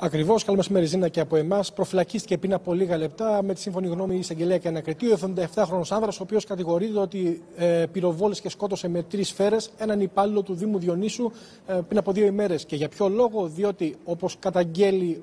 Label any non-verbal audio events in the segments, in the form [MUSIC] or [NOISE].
Ακριβώς. Καλό μεσημέρι, Ζήνα και από εμάς. Προφυλακίστηκε πριν από λίγα λεπτά με τη σύμφωνη γνώμη εισαγγελέα και ανακριτή ο 77χρονο άνδρας, ο οποίος κατηγορείται ότι ε, πυροβόλησε και σκότωσε με τρεις σφαίρες έναν υπάλληλο του Δήμου Διονύσου ε, πριν από δύο ημέρες. Και για ποιο λόγο, διότι όπως καταγγέλει,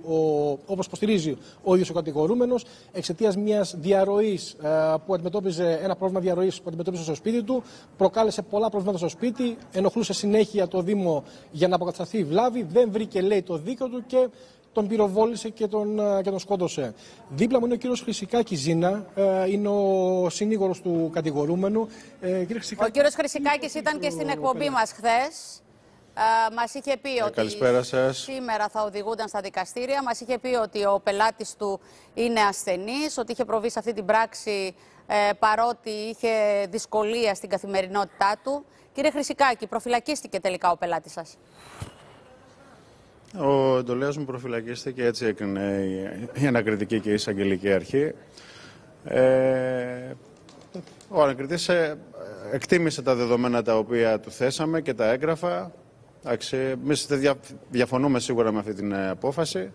όπως υποστηρίζει ο ίδιος ο κατηγορούμενος, εξαιτίας μιας διαρροής ε, που αντιμετώπιζε, ένα πρόβλημα διαρροής που αντιμετώπιζε στο σπίτι του, προκάλεσε πολλά προβλήματα στο σπίτι, ενοχλούσε συνέχεια το Δήμο για να αποκατασταθεί η βλάβη, δεν βρήκε, λέει, το δίκιο του και τον πυροβόλησε και τον, και τον σκότωσε. Δίπλα μου είναι ο κύριος Χρυσικάκης Ζήνα, ε, είναι ο συνήγορος του κατηγορούμενου. Ε, κύριε Ο κύριος Χρυσικάκης ήταν και στην εκπομπή μας χθες. Ε, μας είχε πει ότι σήμερα θα οδηγούνταν στα δικαστήρια. Μας είχε πει ότι ο πελάτης του είναι ασθενής, ότι είχε προβεί σε αυτή την πράξη παρότι είχε δυσκολία στην καθημερινότητά του. Κύριε Χρυσικάκη, προφυλακίστηκε τελικά ο πελάτης σας; Ο εντολέα μου προφυλακίστηκε και έτσι έκρινε η ανακριτική και η εισαγγελική αρχή. Ε, ο ανακριτής ε, εκτίμησε τα δεδομένα τα οποία του θέσαμε και τα έγγραφα. Εμείς διαφωνούμε σίγουρα με αυτή την ε, απόφαση.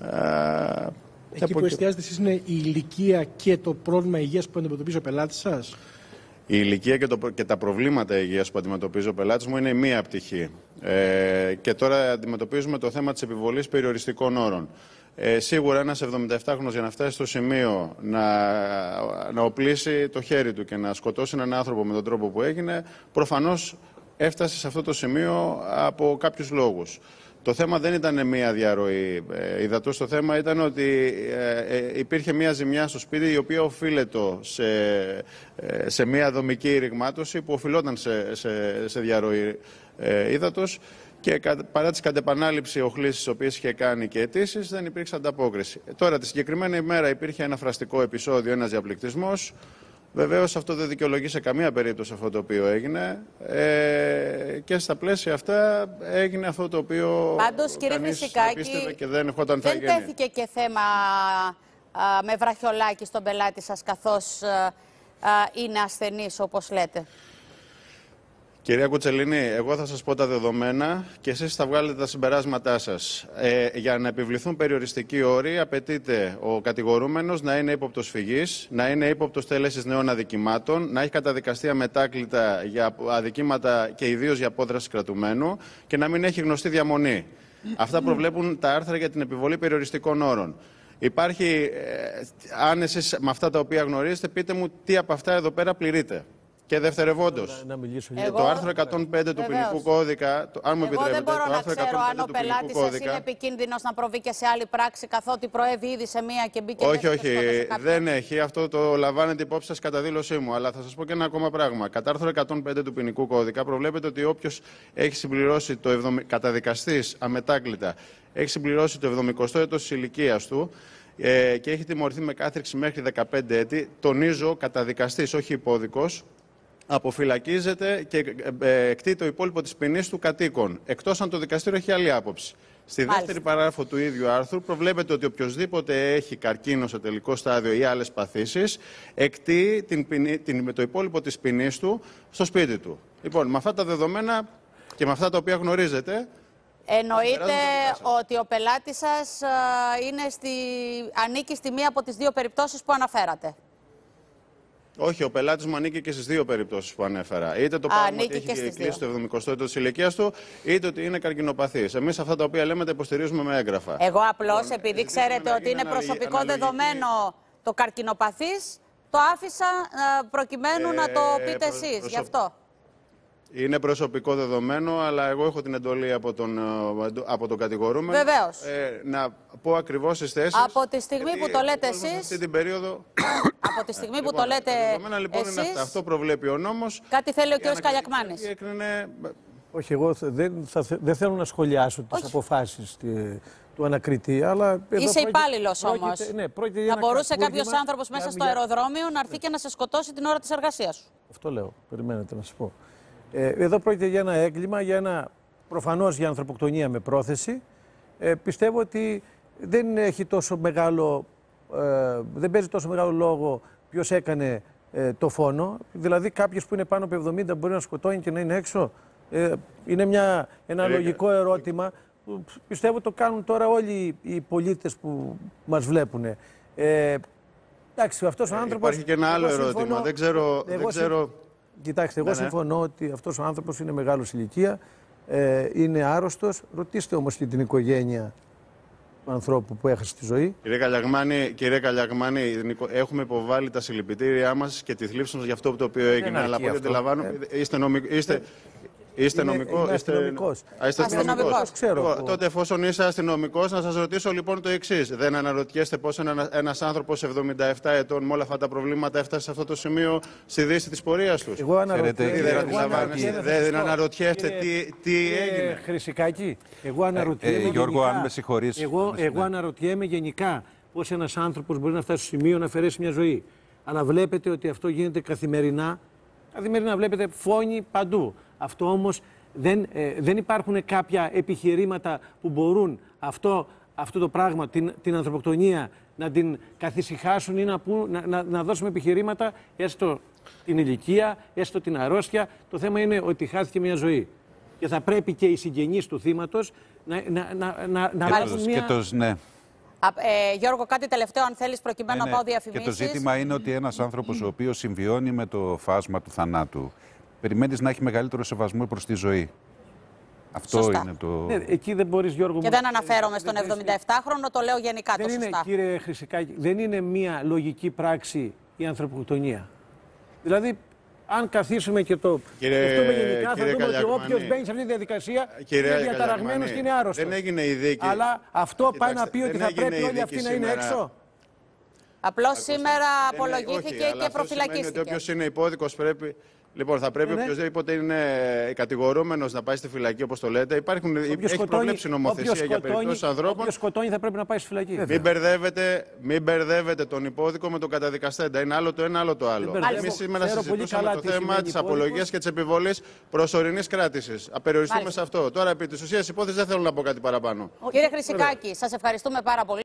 Ε, Εκεί που εστιάζετε εσείς είναι η ηλικία και το πρόβλημα υγείας που αντιμετωπίζει ο πελάτης σας; Η ηλικία και, το, και τα προβλήματα υγείας που αντιμετωπίζει ο πελάτης μου είναι μία πτυχή. Ε, και τώρα αντιμετωπίζουμε το θέμα της επιβολής περιοριστικών όρων. Ε, σίγουρα ένας 77χρονος για να φτάσει στο σημείο να, να οπλίσει το χέρι του και να σκοτώσει έναν άνθρωπο με τον τρόπο που έγινε, προφανώς έφτασε σε αυτό το σημείο από κάποιους λόγους. Το θέμα δεν ήταν μία διαρροή ε, υδατός. Το θέμα ήταν ότι ε, ε, υπήρχε μία ζημιά στο σπίτι η οποία οφείλεται σε, ε, σε μία δομική ρηγμάτωση που οφειλόταν σε, σε, σε διαρροή ε, ύδατος και παρά τις κατ' επανάληψη οχλήσεις, τις οποίες είχε κάνει και αιτήσεις, δεν υπήρξε ανταπόκριση. Τώρα, τη συγκεκριμένη ημέρα υπήρχε ένα φραστικό επεισόδιο, ένας διαπληκτισμός. Βεβαίως αυτό δεν δικαιολογεί σε καμία περίπτωση αυτό το οποίο έγινε. Ε, και στα πλαίσια αυτά έγινε αυτό το οποίο. Πάντως, κύριε Φυσικάκη, και δεν, δεν τέθηκε και θέμα α, με βραχιολάκι στον πελάτη σας, καθώς είναι ασθενής, όπως λέτε. Κυρία Κουτσελίνη, εγώ θα σας πω τα δεδομένα και εσείς θα βγάλετε τα συμπεράσματά σας. Ε, για να επιβληθούν περιοριστικοί όροι απαιτείται ο κατηγορούμενος να είναι ύποπτος φυγής, να είναι ύποπτος τέλεσης νέων αδικημάτων, να έχει καταδικαστεί αμετάκλητα για αδικήματα και ιδίως για απόδραση κρατουμένου και να μην έχει γνωστή διαμονή. Αυτά προβλέπουν τα άρθρα για την επιβολή περιοριστικών όρων. Υπάρχει, ε, αν εσείς με αυτά τα οποία γνωρίζετε, πείτε μου τι από αυτά εδώ πέρα πληρείτε. Και δευτερευόντως, το άρθρο 105 του ποινικού κώδικα. Το, αν μου Εγώ δεν μπορώ να ξέρω αν ο πελάτης είναι επικίνδυνος να προβεί και σε άλλη πράξη, καθότι προέβη ήδη σε μία και μπήκε Όχι, όχι. Δεν έχει. Αυτό το λαμβάνετε υπόψη σας κατά δήλωσή μου. Αλλά θα σας πω και ένα ακόμα πράγμα. Κατά άρθρο 105 του ποινικού κώδικα προβλέπεται ότι όποιος έχει συμπληρώσει το 70, καταδικαστής αμετάκλητα, έχει συμπληρώσει το 70ο έτος της ηλικίας του ε, και έχει τιμωρηθεί με κάθριξη μέχρι 15 έτη. Τονίζω, καταδικαστής, όχι υπόδικος, αποφυλακίζεται και ε, ε, εκτεί το υπόλοιπο της ποινής του κατοίκων, εκτός αν το δικαστήριο έχει άλλη άποψη. Στη δεύτερη παράγραφο του ίδιου άρθρου προβλέπεται ότι οποιοδήποτε έχει καρκίνο σε τελικό στάδιο ή άλλες παθήσεις εκτεί την, την, το υπόλοιπο της ποινής του στο σπίτι του. Λοιπόν, με αυτά τα δεδομένα και με αυτά τα οποία γνωρίζετε, Εννοείται ότι ο πελάτης σας είναι στη... ανήκει στη μία από τις δύο περιπτώσεις που αναφέρατε. Όχι, ο πελάτης μου ανήκει και στις δύο περιπτώσεις που ανέφερα. Είτε το πράγμα ότι έχει κλείσει το 70ο έτος της ηλικίας του, είτε ότι είναι καρκινοπαθής. Εμείς αυτά τα οποία λέμε τα υποστηρίζουμε με έγγραφα. Εγώ απλώς, λοιπόν, επειδή ξέρετε ότι είναι προσωπικό δεδομένο το καρκινοπαθής, το άφησα ε, προκειμένου να το ε, πείτε εσείς. Γι' αυτό. Είναι προσωπικό δεδομένο, αλλά εγώ έχω την εντολή από τον, ε, από τον κατηγορούμενο. Βεβαίως. Ε, να πω ακριβώς τις θέσεις. Από τη στιγμή που το λέτε εσεί. Αυτή την περίοδο. [COUGHS] από τη στιγμή που λοιπόν, το λέτε. Τα λοιπόν εσείς, είναι αυτά. Αυτό προβλέπει ο νόμος. Κάτι θέλει ο κ. Καλιακμάνης. Όχι, εγώ δεν, θα, δεν θέλω να σχολιάσω τις αποφάσεις του ανακριτή, αλλά. Είσαι υπάλληλος όμως. Ναι, θα μπορούσε κάποιος άνθρωπος μέσα στο αεροδρόμιο να έρθει και να σε σκοτώσει την ώρα της εργασίας σου. Αυτό λέω. Περιμένετε να σας πω. Ε, εδώ πρόκειται για ένα έγκλημα, για ένα προφανώς για ανθρωποκτονία με πρόθεση. Ε, πιστεύω ότι δεν έχει τόσο μεγάλο, ε, δεν παίζει τόσο μεγάλο λόγο ποιος έκανε ε, το φόνο. Δηλαδή κάποιος που είναι πάνω από 70 μπορεί να σκοτώνει και να είναι έξω. Ε, είναι μια, ένα λογικό ερώτημα που πιστεύω το κάνουν τώρα όλοι οι πολίτες που μας βλέπουν. Ε, εντάξει, αυτός ο Ε, άνθρωπος... υπάρχει και ένα άλλο εγώ ερώτημα. συμφωνώ- Δεν ξέρω- δεν εγώ συμ- ξέρω- Κοιτάξτε, εγώ Ναι, ναι. συμφωνώ ότι αυτός ο άνθρωπος είναι μεγάλος ηλικία, ε, είναι άρρωστος. Ρωτήστε όμως και την οικογένεια του ανθρώπου που έχασε τη ζωή. Κύριε Καλιαγμάνη, κύριε Καλιαγμάνη, Νικο- έχουμε υποβάλει τα συλληπιτήριά μας και τη θλίψη μας για αυτό το οποίο έγινε. Αλλά από ό,τι αυτό. αντιλαμβάνω, είστε, νομικ... είστε... Είστε Είμαι- νομικό, είμαι είστε... αστυνομικός. Α, είστε Αστυνομικός. αστυνομικός. Ξέρω Λοιπόν, που- τότε, εφόσον είσαι αστυνομικός, να σας ρωτήσω λοιπόν το εξής. Δεν αναρωτιέστε πώς ένα ένας άνθρωπος 77 ετών με όλα αυτά τα προβλήματα έφτασε σε αυτό το σημείο στη δύση της πορείας τους; Εγώ αναρωτιέμαι. δεν εγώ αντιλαμβάνεστε, αναρωτιέμαι, θα δεν- σας δεν πω. αναρωτιέστε Κύριε- τι- τι κύριε έγινε. Χρυσικάκη, εγώ αναρωτιέμαι ε, Γιώργο, γενικά. αν με συγχωρείς, Εγώ, ναι. εγώ αναρωτιέμαι γενικά πώς ένας άνθρωπος μπορεί να φτάσει στο σημείο να αφαιρέσει μια ζωή. Αλλά βλέπετε ότι αυτό γίνεται καθημερινά. Καθημερινά βλέπετε φόνοι παντού. Αυτό όμως δεν, ε, δεν υπάρχουν κάποια επιχειρήματα που μπορούν αυτό, αυτό το πράγμα, την, την ανθρωποκτονία, να την καθησυχάσουν ή να, πού- να, να, να δώσουμε επιχειρήματα έστω την ηλικία, έστω την αρρώστια. Το θέμα είναι ότι χάθηκε μια ζωή. Και θα πρέπει και οι συγγενείς του θύματος να, να, να, να, να Και λάβουν το, μια... και το, ναι. Α, ε, Γιώργο, κάτι τελευταίο, αν θέλεις, προκειμένου Ναι, να ναι. πάω Και διαφημίσεις. το ζήτημα είναι ότι ένας άνθρωπος ο οποίος συμβιώνει με το φάσμα του θανάτου, περιμένεις να έχει μεγαλύτερο σεβασμό προς τη ζωή. Αυτό Σωστά. είναι το... Ναι, εκεί δεν μπορείς Γιώργο Και μου, δεν αναφέρομαι στον 77χρονο, το λέω γενικά το δεν είναι, σωστά. κύριε Χρυσικάκη, δεν είναι μια λογική πράξη η ανθρωποκτονία. Δηλαδή, αν καθίσουμε και το Κύριε- σκεφτούμε γενικά, θα κύριε δούμε ότι Καλιακμανή. όποιος μπαίνει σε αυτή τη διαδικασία Κύριε είναι διαταραγμένος Καλιακμανή, και είναι άρρωστος. δεν έγινε η δίκη. Αλλά αυτό πάει να Κοιτάξτε, πει ότι δεν θα έγινε πρέπει η όλοι δίκη αυτοί να είναι σήμερα. έξω. Απλώς σήμερα Δεν είναι- απολογήθηκε όχι, αλλά και αυτό προφυλακίστηκε. σημαίνει ότι όποιος είναι υπόδικος πρέπει. Λοιπόν, θα πρέπει Ναι, ναι. οποιοδήποτε είναι κατηγορούμενος να πάει στη φυλακή, όπως το λέτε. Υπάρχουν, Όποιος έχει προβλέψει νομοθεσία όποιος για σκοτώνει- περιπτώσεις ανθρώπων. όποιος σκοτώνει θα πρέπει να πάει στη φυλακή. Μην μπερδεύετε, μην μπερδεύετε τον υπόδικο με τον καταδικαστέντα. Είναι άλλο το ένα, άλλο το άλλο. μπερδεύω. Εμείς σήμερα Ξέρω πολύ συζητούσαμε καλά το τι θέμα σημαίνει της υπόδικος. απολογίας και της επιβολής προσωρινής κράτησης. Απεριοριστούμε Μάλιστα. σε αυτό. Τώρα, επί της ουσίας υπόθεση δεν θέλω να πω κάτι παραπάνω. Κύριε Χρυσικάκη, σας ευχαριστούμε πάρα πολύ.